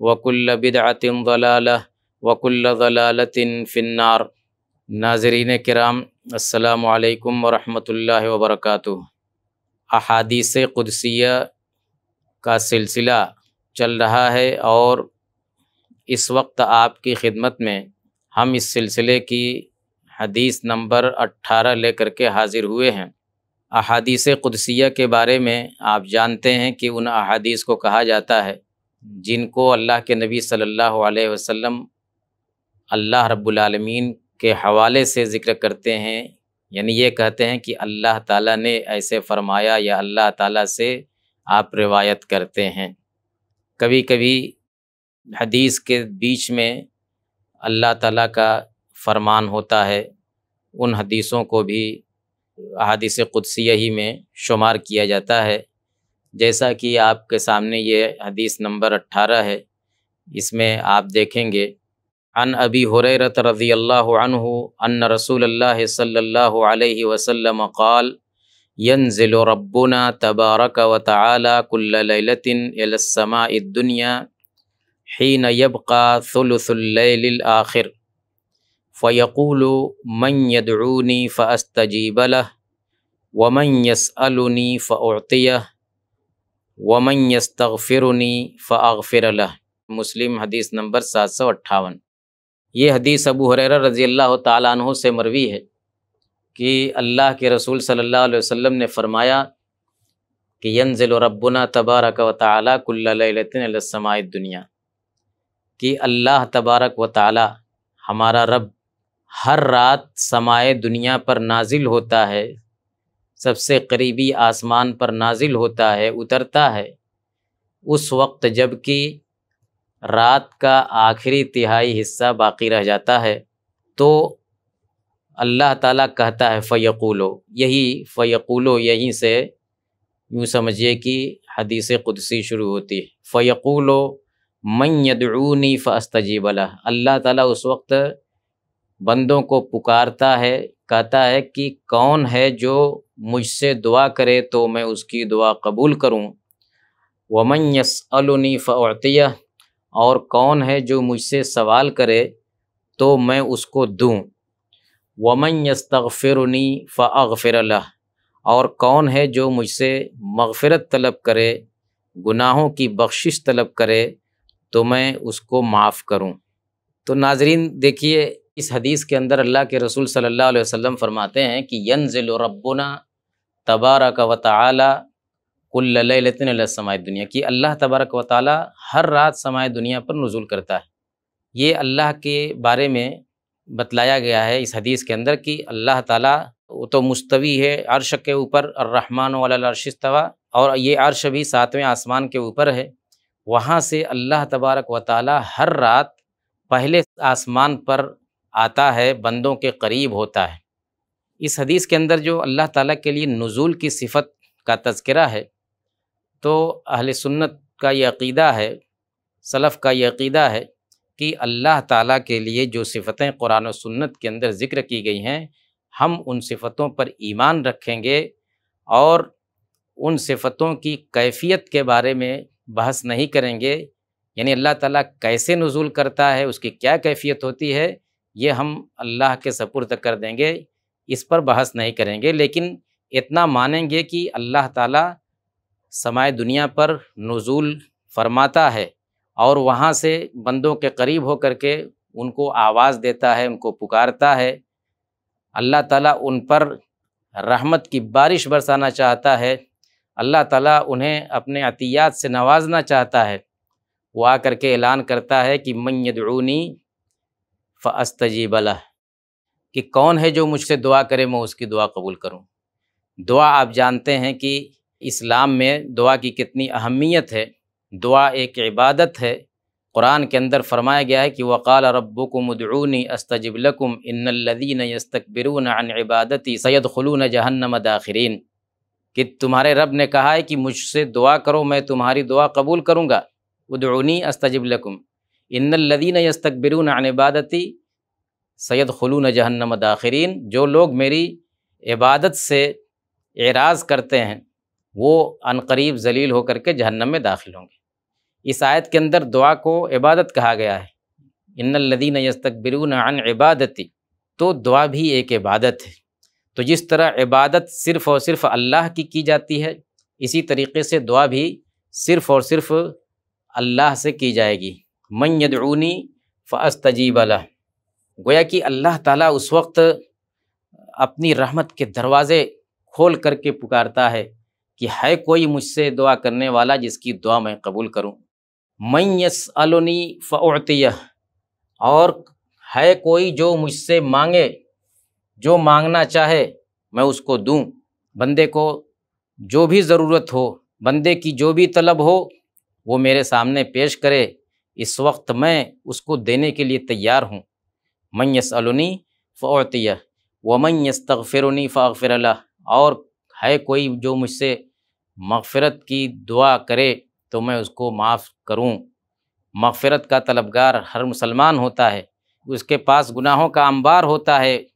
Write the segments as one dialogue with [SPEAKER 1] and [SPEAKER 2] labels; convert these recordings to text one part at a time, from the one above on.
[SPEAKER 1] वकुल्ल बिदअतिन ज़लालह वकुल्ल ज़लालतिन फ़िन्नार नाज़रीन किराम अस्सलामु अलैकुम वरहमतुल्लाहि वबरकातुहू अहादीस क़ुदसिया का सिलसिला चल रहा है और इस वक्त आपकी खिदमत में हम इस सिलसिले की हदीस नंबर 18 लेकर के हाज़िर हुए हैं अहादीस क़ुदसिया के बारे में आप जानते हैं कि उन अहादीस को कहा जाता है जिनको अल्लाह के नबी सल्लल्लाहु अलैहि वसल्लम अल्लाह रब्बुल आलमीन के हवाले से ज़िक्र करते हैं, यानी ये कहते हैं कि अल्लाह ताला ने ऐसे फरमाया या अल्लाह ताला से आप रिवायत करते हैं। कभी कभी हदीस के बीच में अल्लाह ताला का फरमान होता है, उन हदीसों को भी अहादीस क़ुदसिया ही में शुमार किया जाता है। जैसा कि आपके सामने ये हदीस नंबर अट्ठारह है, इसमें आप देखेंगे, अन अबी हुरैरत रज़ी अल्लाह अन्हु अन्न रसूलुल्लाह सल्लल्लाहु अलैहि वसल्लम क़ाल यंजिल रब्बुना तबारक व तआला कुल्ल लैलतिन इलस समाइद दुनिया, हीन यबका सुलुसुल लैलिल आखिर यदऊनी फ़अस्तजीब लह व मन यसअलुनी फ़उतियह वमन यस्तगफिरनी फ़ागफ़िर लह मुस्लिम हदीस नंबर सात सौ अट्ठावन। ये हदीस अबू हुरैरा रज़ी अल्लाह तु से मरवी है कि अल्लाह के रसूल सल्लल्लाहु अलैहि वसल्लम ने फरमाया कि यंजिल रब्बुना तबारक व ताला कुल्ला लैलतिन समाए दुनिया। कि अल्लाह तबारक व ताला हमारा रब हर रात समाए दुनिया पर नाजिल होता है। सबसे करीबी आसमान पर नाजिल होता है, उतरता है। उस वक्त जबकि रात का आखिरी तिहाई हिस्सा बाकी रह जाता है तो अल्लाह ताला कहता है, फ़यक़ूलो। यही फ़यक़ूलो, यहीं से यूँ समझिए कि हदीस कुदसी शुरू होती है। फ़यक़ूलो, मन यदूनी फ़स्तजीब अल्लाह ताला उस वक्त बंदों को पुकारता है कहता है कि कौन है जो मुझसे दुआ करे तो मैं उसकी दुआ कबूल करूँ? वमन यसअलुनी फ़तिया और कौन है जो मुझसे सवाल करे तो मैं उसको दूँ? वमन यस्तगफिरनी फ़ागफ़िर और कौन है जो मुझसे मगफ़रत तलब करे, गुनाहों की बख्शिश तलब करे तो मैं उसको माफ़ करूँ? तो नाजरीन, देखिए इस हदीस के अंदर अल्लाह के रसूल सल्लल्लाहु अलैहि वसल्लम फरमाते हैं कि यनजिल रब्बुना तबारक व ताला समाए दुनिया। कि अल्लाह तबारक व ताला हर रात समाए दुनिया पर नज़ुल करता है। ये अल्लाह के बारे में बतलाया गया है इस हदीस के अंदर कि अल्लाह ताला वो तो मुस्तवी है अर्श के ऊपर और अर्रहमान वालशिस्तवा और ये अर्श भी सातवें आसमान के ऊपर है। वहाँ से अल्लाह तबारक व ताला हर रात पहले आसमान पर आता है, बंदों के करीब होता है। इस हदीस के अंदर जो अल्लाह ताला के लिए नज़ुल की सिफत का तस्करा है तो अहल सुन्नत का ये अक़ीदा है, सलफ़ का ये अक़ीदा है कि अल्लाह ताला के लिए जो सिफ़तें कुरान और सुन्नत के अंदर ज़िक्र की गई हैं, हम उन सिफ़तों पर ईमान रखेंगे और उन सिफ़तों की कैफियत के बारे में बहस नहीं करेंगे। यानी अल्लाह ताला कैसे नज़ुल करता है, उसकी क्या कैफियत होती है ये हम अल्लाह के सपुर्द कर देंगे, इस पर बहस नहीं करेंगे, लेकिन इतना मानेंगे कि अल्लाह ताला समाय दुनिया पर नज़ुल फरमाता है और वहाँ से बंदों के करीब हो कर के उनको आवाज़ देता है, उनको पुकारता है। अल्लाह ताला उन पर रहमत की बारिश बरसाना चाहता है। अल्लाह ताला उन्हें अपने अतियात से नवाजना चाहता है। वो आ करके ऐलान करता है कि मैदूनी फ़स्तजीबला कि कौन है जो मुझसे दुआ करे, मैं उसकी दुआ कबूल करूँ? दुआ आप जानते हैं कि इस्लाम में दुआ की कितनी अहमियत है। दुआ एक इबादत है। कुरान के अंदर फरमाया गया है कि वक़ाल रब्बुकुम उदऊनी अस्तजिबलकुम इन्नल्लज़ीन यस्तकबिरून अन इबादती सयदखुलून जहन्नम दाखिरीन। कि तुम्हारे रब ने कहा है कि मुझसे दुआ करो, मैं तुम्हारी दुआ कबूल करूँगा। उदऊनी अस्तजिबलकुम इन्नल्लज़ीन यस्तकबिरून अन इबादती सैद खलून जहन्नम दाखिरीन जो लोग मेरी इबादत से एराज़ करते हैं, वो अनकरीब जलील होकर के जहन्नम में दाखिल होंगे। इस आयत के अंदर दुआ को इबादत कहा गया है। इन्नल्लदीन यस्तकबिरून अन इबादती तो दुआ भी एक इबादत है। तो जिस तरह इबादत सिर्फ़ और सिर्फ़ अल्लाह की की जाती है, इसी तरीके से दुआ भी सिर्फ़ और सिर्फ़ अल्लाह से की जाएगी। मन यदूनी फ़स्तजीब गोया कि अल्लाह ताला उस वक्त अपनी रहमत के दरवाज़े खोल करके पुकारता है कि है कोई मुझसे दुआ करने वाला जिसकी दुआ मैं कबूल करूँ। मैं यस अलोनी फ़तिया और है कोई जो मुझसे मांगे, जो मांगना चाहे, मैं उसको दूँ। बंदे को जो भी ज़रूरत हो, बंदे की जो भी तलब हो, वो मेरे सामने पेश करे। इस वक्त मैं उसको देने के लिए तैयार हूँ। मैं यस अलनी फ़तिया व मैं यस तगफ़िरनी फ़ाफ़िर और है कोई जो मुझसे मगफ़रत की दुआ करे तो मैं उसको माफ़ करूँ। मगफ़रत का तलबगार हर मुसलमान होता है। उसके पास गुनाहों का अंबार होता है।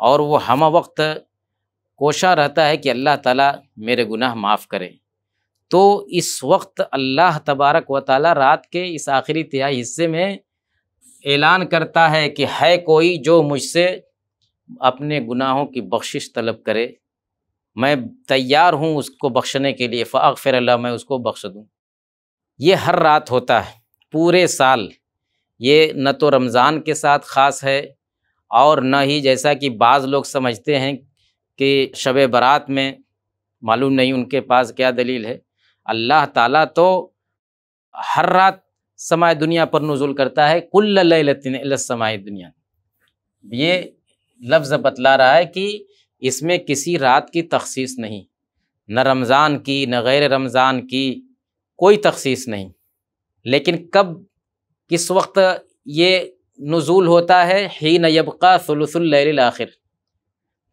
[SPEAKER 1] और वो हम वक्त कोशा रहता है कि अल्लाह ताला मेरे गुनाह माफ़ करे। तो इस वक्त अल्लाह तबारक व ताली रात के इस आखिरी तिहाई हिस्से में ऐलान करता है कि है कोई जो मुझसे अपने गुनाहों की बख्शिश तलब करे। मैं तैयार हूँ उसको बख्शने के लिए। फ़ाफ़िर अल्लाह, मैं उसको बख्श दूँ। ये हर रात होता है, पूरे साल। ये न तो रमज़ान के साथ ख़ास है और न ही जैसा कि बाज़ लोग समझते हैं कि शब बारात में मालूम नहीं उनके पास क्या दलील है। अल्लाह ताला तो हर रात समाय दुनिया पर नजुल करता है, कुल्ल लतिन समाय दुनिया। ये लफ्ज़ बतला रहा है कि इसमें किसी रात की तखसीस नहीं, न रमज़ान की, न गैर रमज़ान की कोई तखसीस नहीं। लेकिन कब, किस वक्त ये नज़ुल होता है? ही नबका सलुसुल्लैल आखिर।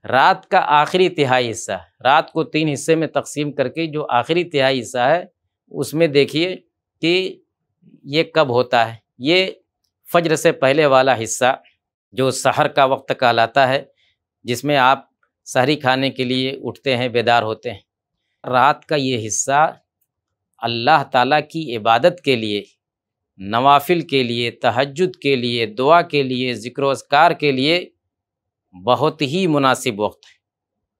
[SPEAKER 1] रात का आखिरी तिहाई हिस्सा रात को तीन हिस्से में तकसीम करके जो आखिरी तिहाई हिस्सा है, उसमें देखिए कि ये कब होता है। ये फज्र से पहले वाला हिस्सा जो सहर का वक्त कहलाता है, जिसमें आप सहरी खाने के लिए उठते हैं, बेदार होते हैं। रात का ये हिस्सा अल्लाह ताला की इबादत के लिए, नवाफिल के लिए तहजद के लिए, दुआ के लिए ज़िक्र के लिए बहुत ही मुनासिब वक्त है।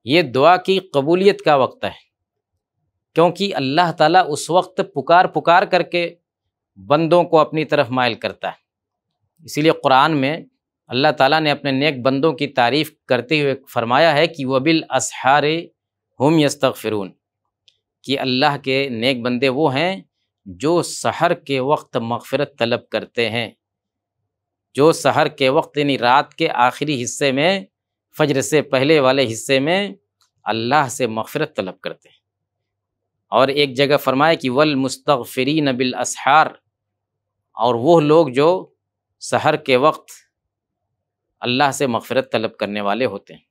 [SPEAKER 1] ये दुआ की कबूलियत का वक्त है, क्योंकि अल्लाह ताला उस वक्त पुकार पुकार करके बंदों को अपनी तरफ़ मायल करता है। इसीलिए कुरान में अल्लाह ताला ने अपने नेक बंदों की तारीफ़ करते हुए फरमाया है कि वबिल असहार हम यस्तफ़िरून कि अल्लाह के नेक बंदे वो हैं जो सहर के वक्त मगफ़रत तलब करते हैं। जो सहर के वक्त, यानी रात के आखिरी हिस्से में, फजर से पहले वाले हिस्से में अल्लाह से मफ़रत तलब करते हैं। और एक जगह फरमाया कि, वल मुस्तफ़री बिल असहार और वो लोग जो सहर के वक्त अल्लाह से मफ़रत तलब करने वाले होते हैं।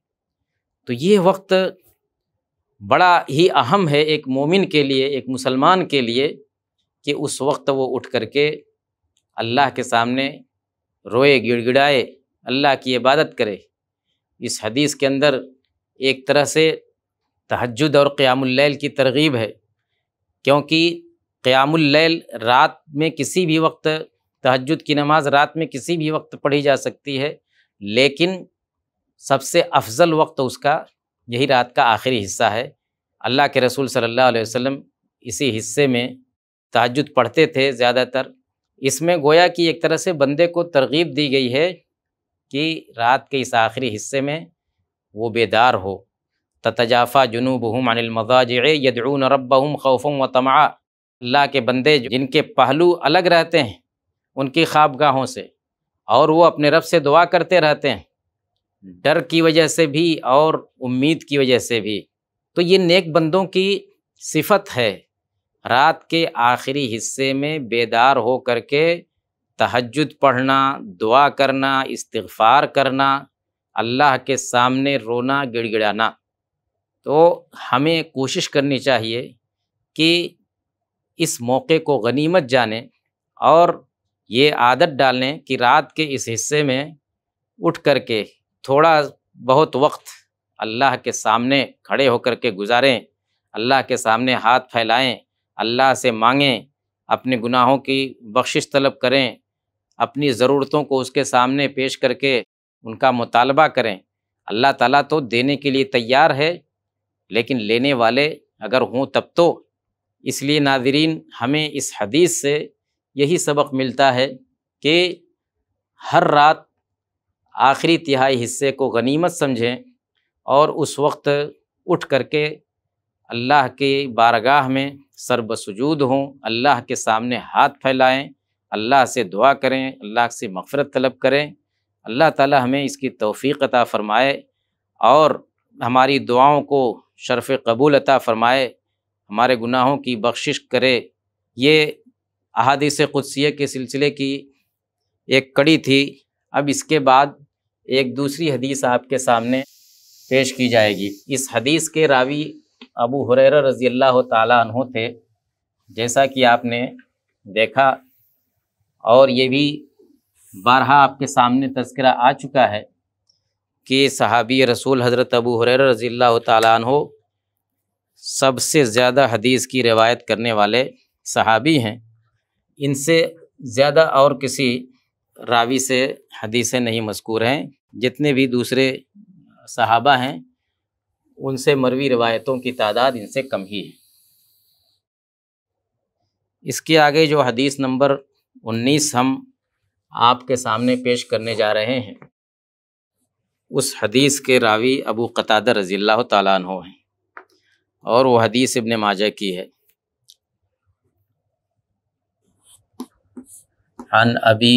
[SPEAKER 1] तो ये वक्त बड़ा ही अहम है एक मोमिन के लिए, एक मुसलमान के लिए, कि उस वक्त वो उठ कर के अल्लाह के सामने रोए, गिड़गिड़ाए, अल्लाह की इबादत करे। इस हदीस के अंदर एक तरह से तहजद और क़यामुल्लैल की तरगीब है, क्योंकि क़यामुल्लैल रात में किसी भी वक्त तहजद की नमाज़ रात में किसी भी वक्त पढ़ी जा सकती है, लेकिन सबसे अफजल वक्त उसका यही रात का आखिरी हिस्सा है। अल्लाह के रसूल सल्लल्लाहु अलैहि वसल्लम इसी हिस्से में तहजद पढ़ते थे ज़्यादातर इसमें गोया कि एक तरह से बंदे को तरगीब दी गई है कि रात के इस आखिरी हिस्से में वो बेदार हो। ततजाफ़ा जुनूबहम अनिलमजाज यदून रबहम खौफ़म व तमा अल्लाह के बंदे जिनके पहलू अलग रहते हैं, उनकी ख्वाबगाहों से, और वो अपने रब से दुआ करते रहते हैं। डर की वजह से भी और उम्मीद की वजह से भी। तो ये नेक बंदों की सिफत है रात के आखिरी हिस्से में बेदार हो करके तहजद पढ़ना, दुआ करना इस्तफ़ार करना, अल्लाह के सामने रोना, गिड़गिड़ाना। तो हमें कोशिश करनी चाहिए कि इस मौके को गनीमत जाने और ये आदत डालें कि रात के इस हिस्से में उठ कर के थोड़ा बहुत वक्त अल्लाह के सामने खड़े होकर के गुजारें, अल्लाह के सामने हाथ फैलाएँ अल्लाह से मांगें, अपने गुनाहों की बख्शिश तलब करें, अपनी ज़रूरतों को उसके सामने पेश करके उनका मुतालबा करें। अल्लाह ताला तो देने के लिए तैयार है, लेकिन लेने वाले अगर हों तब तो। इसलिए नाजरीन, हमें इस हदीस से यही सबक मिलता है कि हर रात आखिरी तिहाई हिस्से को गनीमत समझें और उस वक्त उठ करके अल्लाह के बारगाह में सरबसजूद हों, अल्लाह के सामने हाथ फैलाएँ, अल्लाह से दुआ करें, अल्लाह से मफ़रत तलब करें। अल्लाह ताला हमें इसकी तौफ़ी अता फ़रमाए और हमारी दुआओं को शरफ़ कबूल अता फ़रमाए। हमारे गुनाहों की बख्शिश करे। ये अहादीस क़ुदसिया के सिलसिले की एक कड़ी थी। अब इसके बाद एक दूसरी हदीस आपके सामने पेश की जाएगी। इस हदीस के रावी अबू हुरैर रज़ी अल्लाह तु थे, जैसा कि आपने देखा, और ये भी बारहा आपके सामने तस्करा आ चुका है कि सहाबी रसूल हज़रत अबू हुरैर रज़ी अल्लाह तु सबसे ज़्यादा हदीस की रिवायत करने वाले सहाबी हैं। इनसे ज़्यादा और किसी रावी से हदीसें नहीं मज़कूर हैं, जितने भी दूसरे सहाबा हैं उनसे मरवी रवायतों की तादाद इनसे कम ही है। इसके आगे जो हदीस नंबर 19 हम आपके सामने पेश करने जा रहे हैं, उस हदीस के रावी अबू कतादर रज़ी अल्लाह तु हैं और वो हदीस इब्न माजा की है। अन अबी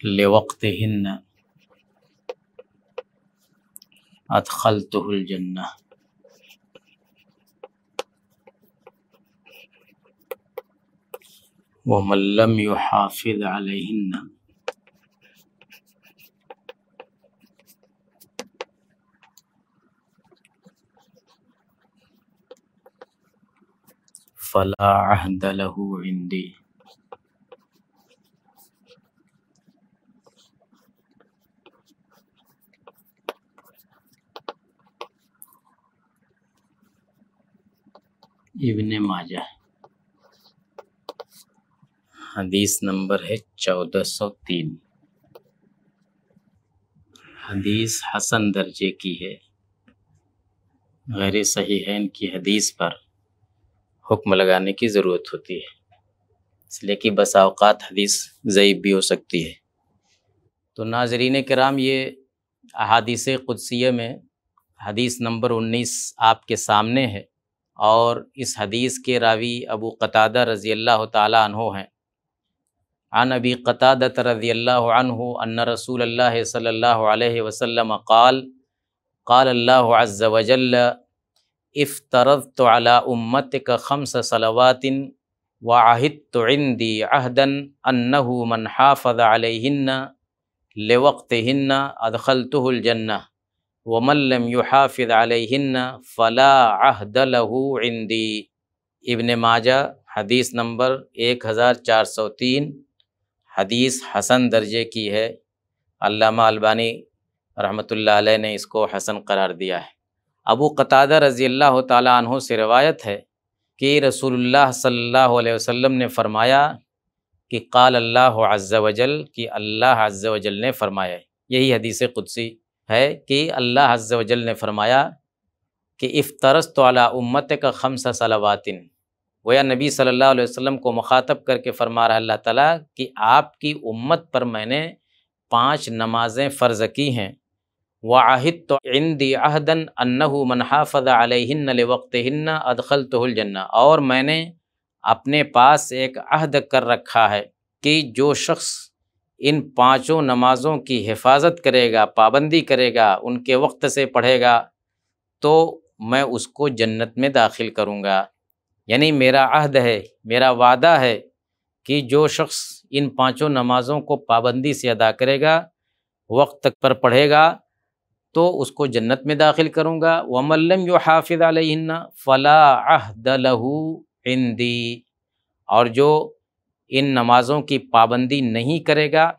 [SPEAKER 1] लिवक्तिहिन अदखलतुहुल जन्नह वमन लम युहाफिज अलैहिन फला अहद लहू इंदी इब्ने माजा हदीस नंबर है चौदह सौ तीन। हदीस हसन दर्जे की है। गैर सही है इनकी हदीस पर हुक्म लगाने की ज़रूरत होती है। इसलिए कि बस अवकात हदीस ज़यीब भी हो सकती है। तो नाजरीन कराम, ये अहादीस कुदसिया में हदीस नंबर उन्नीस आपके सामने है। और इस हदीस के रावी अबू क़तादा रज़ी अल्लाह तहो हैं। अन अबी क़तादत रज़ी अल्लाह अन्न रसूल अल्लाह सल्लल्लाहु अलैहि क़ाल क़ाल अल्लाह अज़्ज़ वजल्ल, इफ़्तरज़्तु अला उम्मतिक खम्स सलवातिन वाहिद इंदी अहदन अन्नहु मन हाफ़ज़ अलैहिन्ना लेवक्त हिन्ना अदखलतुलजन्ना वमल्लम युहाफ़िद अलहिन्ना फ़ला अहदलहू इंदी इब्न माजा, हदीस नंबर एक हज़ार चार सौ तीन, हदीस हसन दर्जे की है। अल्लामा अलबानी रहमतुल्लाह अलैह ने इसको हसन करार दिया है। अबू क़तादा रज़ी अल्लाह तहों से रवायत है कि रसूलुल्लाह सल्लल्लाहु अलैहि वसल्लम ने फ़रमाया कि काल अल्लाह अज्जवजल कि अल्लाह अज्जवजल ने फरमाया यही हदीस कुदसी। है कि अल्लाह अज्जवजल ने फरमाया कि इफ़्तरस तो अला उम्मत का खम्स सलावातिन। गोया नबी सल्लल्लाहु अलैहि वसल्लम को मुखातब करके फरमा रहा अल्लाह ताला कि आपकी उम्मत पर मैंने पाँच नमाज़ें फ़र्ज़ की हैं। वाहिद तो इंदी अहदन अन्नहु मनहाफ़ अलहिन वक्त अदखल तोहलजन्ना और मैंने अपने पास एक अहद कर रखा है कि जो शख्स इन पाँचों नमाज़ों की हिफाजत करेगा, पाबंदी करेगा, उनके वक्त से पढ़ेगा तो मैं उसको जन्नत में दाखिल करूँगा। यानी मेरा अहद है, मेरा वादा है कि जो शख्स इन पाँचों नमाज़ों को पाबंदी से अदा करेगा, वक्त पर पढ़ेगा तो उसको जन्नत में दाखिल करूँगा। वमल्लम यो हाफिज़ अलन्ना फ़ला अहद लहू हिंदी और जो इन नमाज़ों की पाबंदी नहीं करेगा,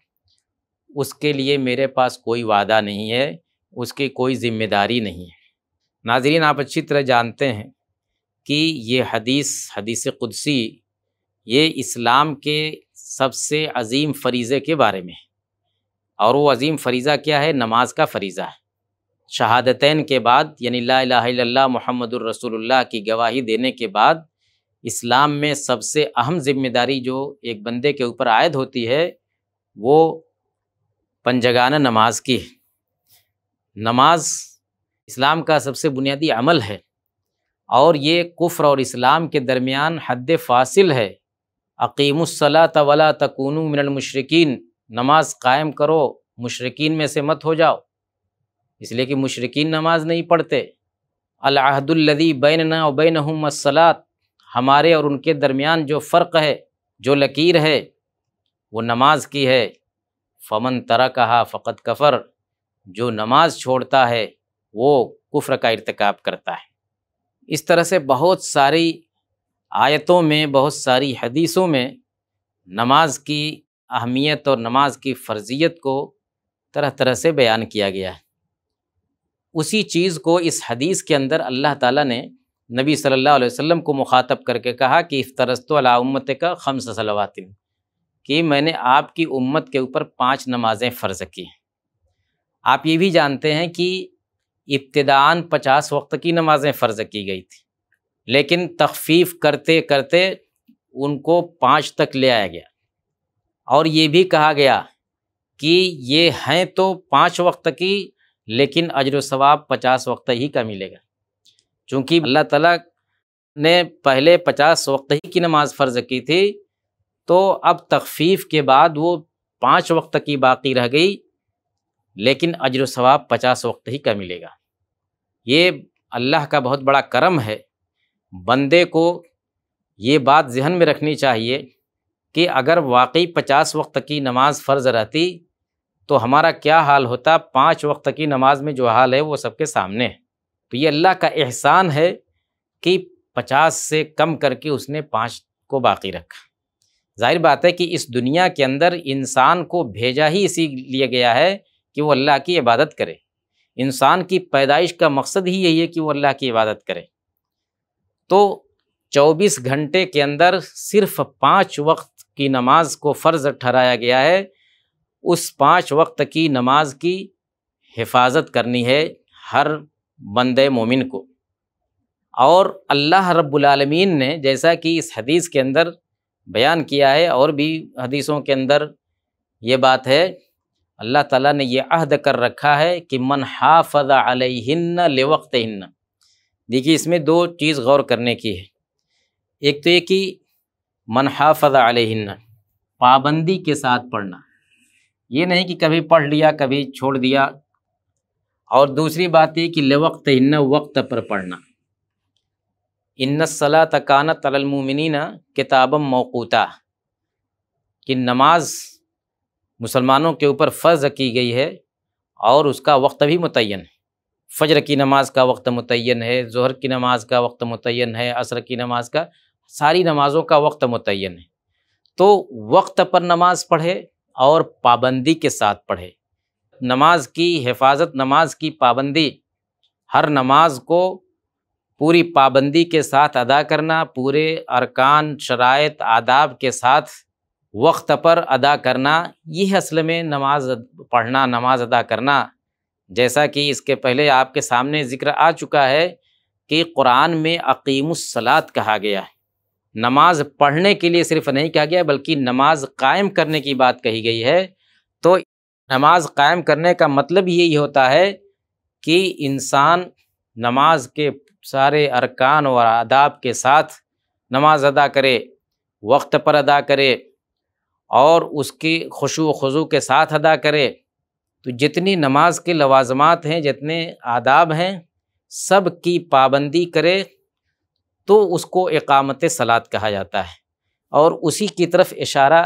[SPEAKER 1] उसके लिए मेरे पास कोई वादा नहीं है, उसकी कोई ज़िम्मेदारी नहीं है। नाजरीन, आप अच्छी तरह जानते हैं कि ये हदीस हदीस कुदसी, ये इस्लाम के सबसे अजीम फरीज़े के बारे में है। और वो अजीम फरीज़ा क्या है? नमाज़ का फरीज़ा है। शहादतैन के बाद, यानी ला मोहम्मद रसूलुल्लाह की गवाही देने के बाद इस्लाम में सबसे अहम ज़िम्मेदारी जो एक बंदे के ऊपर आयद होती है, वो पंजगाना नमाज़ की नमाज़ इस्लाम का सबसे बुनियादी अमल है और ये कुफ्र और इस्लाम के दरमियान हद फासिल है। अकीमुसला तवला तकून मिनलमशरकिन नमाज़ कायम करो, मुशरकिन में से मत हो जाओ। इसलिए कि मुशरकिन नमाज़ नहीं पढ़ते। अलाहदुल्लदी बैन बैन हमसलात हमारे और उनके दरमियान जो फ़र्क है, जो लकीर है, वो नमाज़ की है। फ़मन तरा कहा फ़कत कफ़र। जो नमाज़ छोड़ता है, वो कुफ्र का इरतकब करता है। इस तरह से बहुत सारी आयतों में, बहुत सारी हदीसों में नमाज़ की अहमियत और नमाज़ की फ़र्जियत को तरह तरह से बयान किया गया है। उसी चीज़ को इस हदीस के अंदर अल्लाह ताला ने नबी सल्लल्लाहु अलैहि वसल्लम को मुखातब करके कहा कि इफ्तरस्त अला उम्मत का खम्स सलवातिन, कि मैंने आपकी उम्मत के ऊपर पाँच नमाज़ें फ़र्ज़ की। आप ये भी जानते हैं कि इब्तदान पचास वक्त की नमाज़ें फ़र्ज़ की गई थी, लेकिन तखफीफ करते करते उनको पाँच तक ले आया गया। और ये भी कहा गया कि ये हैं तो पाँच वक्त की, लेकिन अजर सवाब पचास वक्त ही का मिलेगा। चूँकि अल्लाह ताला ने पहले पचास वक्त ही की नमाज़ फ़र्ज़ की थी तो अब तखफीफ के बाद वो पाँच वक्त की बाकी रह गई, लेकिन अजर सवाब पचास वक्त ही का मिलेगा। ये अल्लाह का बहुत बड़ा करम है। बंदे को ये बात जहन में रखनी चाहिए कि अगर वाकई पचास वक्त की नमाज़ फ़र्ज़ रहती तो हमारा क्या हाल होता? पाँच वक्त की नमाज़ में जो हाल है वो सबके सामने है। तो ये अल्लाह का एहसान है कि पचास से कम करके उसने पाँच को बाकी रखा। ज़ाहिर बात है कि इस दुनिया के अंदर इंसान को भेजा ही इसी लिए गया है कि वो अल्लाह की इबादत करे। इंसान की पैदाइश का मकसद ही यही है कि वो अल्लाह की इबादत करे। तो चौबीस घंटे के अंदर सिर्फ़ पाँच वक्त की नमाज़ को फ़र्ज़ ठहराया गया है। उस पाँच वक्त की नमाज़ की हिफाजत करनी है। हर बंद मोमिन को। और अल्लाह रब्बुल आलमीन ने जैसा कि इस हदीस के अंदर बयान किया है और भी हदीसों के अंदर ये बात है, अल्लाह ताला ने ये अहद कर रखा है कि मन हाफज अलहिन्न लेवक्त हिन्न देखिए, इसमें दो चीज़ गौर करने की है। एक तो ये कि मन हाफज अलहिन्न, पाबंदी के साथ पढ़ना। ये नहीं कि कभी पढ़ लिया, कभी छोड़ दिया और दूसरी बात ये कि लेवक्त हिन्न वक्त पर पढ़ना। इन सला तकाना तलमिन किताबम मौकूता। कि नमाज़ मुसलमानों के ऊपर फ़र्ज़ की गई है और उसका वक्त भी मुतन है फ़जर की नमाज़ का वक्त मुतन है, जहर की नमाज़ का वक्त मुतन है, असर की नमाज़ का, सारी नमाज़ों का वक्त मुतन है। तो वक्त पर नमाज़ पढ़े और पाबंदी के साथ पढ़े। नमाज़ की, हिफाजत नमाज़ की पाबंदी। हर नमाज़ को पूरी पाबंदी के साथ अदा करना, पूरे अरकान शराइत आदाब के साथ वक्त पर अदा करना, ये असल में नमाज़ पढ़ना, नमाज़ अदा करना। जैसा कि इसके पहले आपके सामने ज़िक्र आ चुका है कि कुरान में अकीमुसलात कहा गया है। नमाज़ पढ़ने के लिए सिर्फ़ नहीं कहा गया, बल्कि नमाज़ कायम करने की बात कही गई है। तो नमाज़ कायम करने का मतलब यही होता है कि इंसान नमाज़ के सारे अरकान और आदाब के साथ नमाज़ अदा करे, वक्त पर अदा करे और उसकी खुशु खजू के साथ अदा करे। तो जितनी नमाज़ के लवाजमात हैं, जितने आदाब हैं, सब की पाबंदी करे तो उसको एकामत सलात कहा जाता है। और उसी की तरफ़ इशारा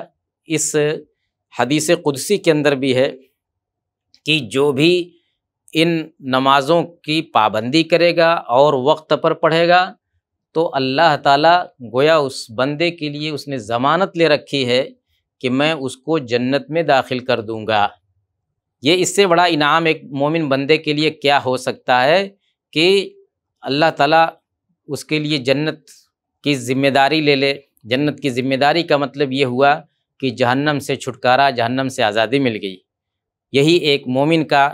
[SPEAKER 1] इस हदीस कुदसी के अंदर भी है कि जो भी इन नमाज़ों की पाबंदी करेगा और वक्त पर पढ़ेगा तो अल्लाह ताला गोया उस बंदे के लिए उसने ज़मानत ले रखी है कि मैं उसको जन्नत में दाखिल कर दूँगा। ये इससे बड़ा इनाम एक मोमिन बंदे के लिए क्या हो सकता है कि अल्लाह ताला उसके लिए जन्नत की ज़िम्मेदारी ले ले। जन्नत की ज़िम्मेदारी का मतलब ये हुआ कि जहन्नम से छुटकारा, जहन्नम से आज़ादी मिल गई। यही एक मोमिन का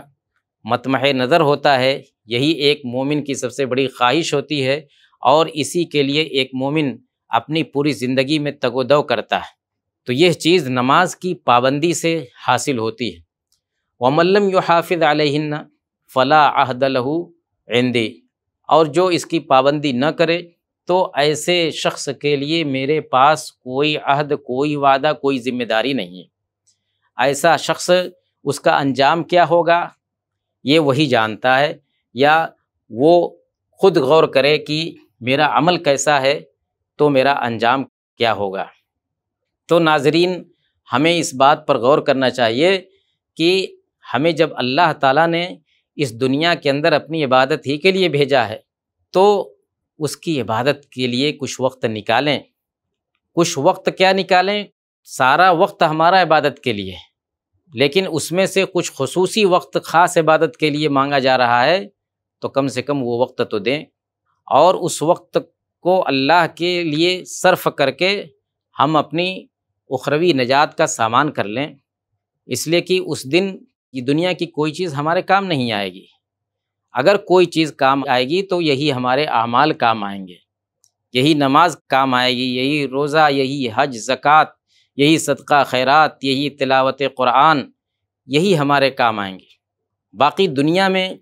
[SPEAKER 1] मतमह नज़र होता है, यही एक मोमिन की सबसे बड़ी ख्वाहिश होती है और इसी के लिए एक मोमिन अपनी पूरी ज़िंदगी में तगोदव करता है। तो यह चीज़ नमाज़ की पाबंदी से हासिल होती है। वमल्लम यो हाफिज़ अलहिन्ना, फ़ला अहदलहू आंदी और जो इसकी पाबंदी न करे तो ऐसे शख्स के लिए मेरे पास कोई अहद, कोई वादा, कोई ज़िम्मेदारी नहीं। है ऐसा शख्स उसका अंजाम क्या होगा? ये वही जानता है। या वो खुद गौर करे कि मेरा अमल कैसा है तो मेरा अंजाम क्या होगा? तो नाजरीन, हमें इस बात पर गौर करना चाहिए कि हमें जब अल्लाह ताला ने इस दुनिया के अंदर अपनी इबादत ही के लिए भेजा है तो उसकी इबादत के लिए कुछ वक्त निकालें। कुछ वक्त क्या निकालें? सारा वक्त हमारा इबादत के लिए। लेकिन उसमें से कुछ खसूसी वक्त, ख़ास इबादत के लिए मांगा जा रहा है तो कम से कम वो वक्त तो दें। और उस वक्त को अल्लाह के लिए सर्फ करके हम अपनी उखरवी नजात का सामान कर लें। इसलिए कि उस दिन ये दुनिया की कोई चीज़ हमारे काम नहीं आएगी। अगर कोई चीज़ काम आएगी तो यही हमारे अमाल काम आएँगे। यही नमाज़ काम आएगी, यही रोज़ा, यही हज, ज़क़़त, यही सदका, खैरात, यही तिलावत क़ुरान यही हमारे काम आएँगे। बाकी दुनिया में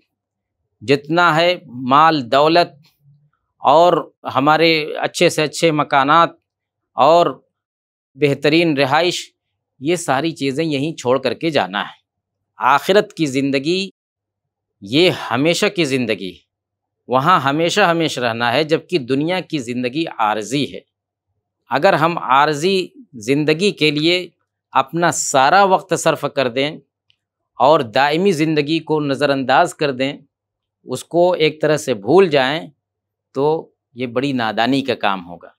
[SPEAKER 1] जितना है माल, दौलत और हमारे अच्छे से अच्छे मकानात और बेहतरीन रिहाइश, ये सारी चीज़ें यहीं छोड़ करके जाना है। आखिरत की ज़िंदगी ये हमेशा की ज़िंदगी वहाँ हमेशा हमेशा रहना है, जबकि दुनिया की ज़िंदगी आर्जी है। अगर हम आर्जी ज़िंदगी के लिए अपना सारा वक्त सर्फ कर दें और दायमी ज़िंदगी को नज़रअंदाज कर दें, उसको एक तरह से भूल जाएँ तो ये बड़ी नादानी का काम होगा।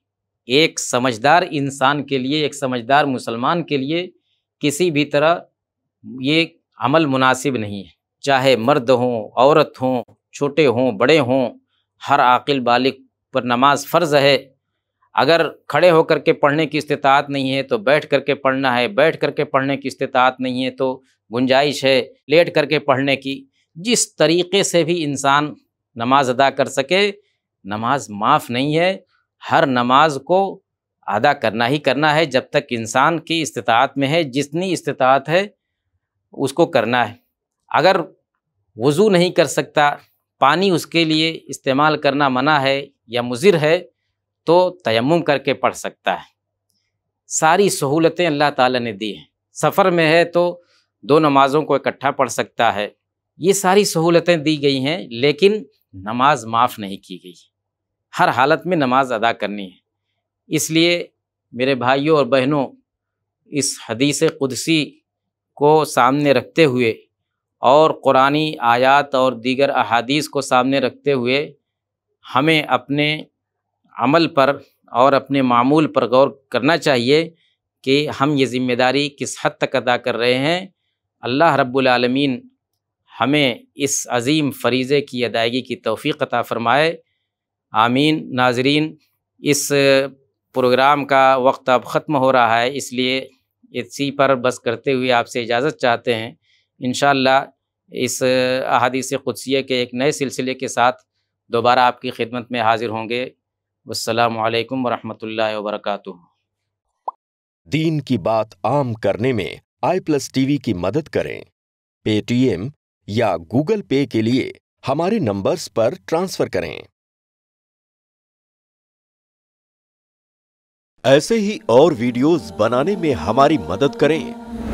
[SPEAKER 1] एक समझदार इंसान के लिए, एक समझदार मुसलमान के लिए किसी भी तरह ये अमल मुनासिब नहीं है। चाहे मर्द हों, औरत हों, छोटे हों, बड़े हों, हर आकिल बालिक पर नमाज़ फ़र्ज़ है। अगर खड़े होकर के पढ़ने की इस्तात नहीं है तो बैठ करके पढ़ना है, बैठ करके पढ़ने की इस्तात नहीं है तो गुंजाइश है लेट करके पढ़ने की। जिस तरीक़े से भी इंसान नमाज़ अदा कर सके, नमाज़ माफ़ नहीं है, हर नमाज़ को अदा करना ही करना है जब तक इंसान की इस्तात में है, जितनी इस्तात है, उसको करना है। अगर वज़ू नहीं कर सकता, पानी उसके लिए इस्तेमाल करना मना है या मुजिर है तो तयम करके पढ़ सकता है। सारी सहूलतें अल्लाह ताला ने दी हैं। सफ़र में है तो दो नमाज़ों को इकट्ठा पढ़ सकता है। ये सारी सहूलतें दी गई हैं, लेकिन नमाज़ माफ़ नहीं की गई। हर हालत में नमाज़ अदा करनी है। इसलिए मेरे भाइयों और बहनों, इस हदीस कुदसी को सामने रखते हुए और कुरानी आयात और दीगर अहादीस को सामने रखते हुए हमें अपने अमल पर और अपने मामूल पर गौर करना चाहिए कि हम ये ज़िम्मेदारी किस हद तक अदा कर रहे हैं। अल्लाह रब्बुल आलमीन हमें इस अज़ीम फ़रीज़े की अदायगी की तोफ़ी अता फ़रमाए। आमीन। नाजरीन, इस प्रोग्राम का वक्त अब ख़त्म हो रहा है, इसलिए इसी पर बस करते हुए आपसे इजाज़त चाहते हैं। इन इस अहादीस क़ुदसिया के एक नए सिलसिले के साथ दोबारा आपकी खिदमत में हाजिर होंगे। वालकम वरहमल वर्का
[SPEAKER 2] दीन की बात आम करने में आई प्लस टीवी की मदद करें। पेटीएम या गूगल पे के लिए हमारे नंबर्स पर ट्रांसफ़र करें। ऐसे ही और वीडियोस बनाने में हमारी मदद करें।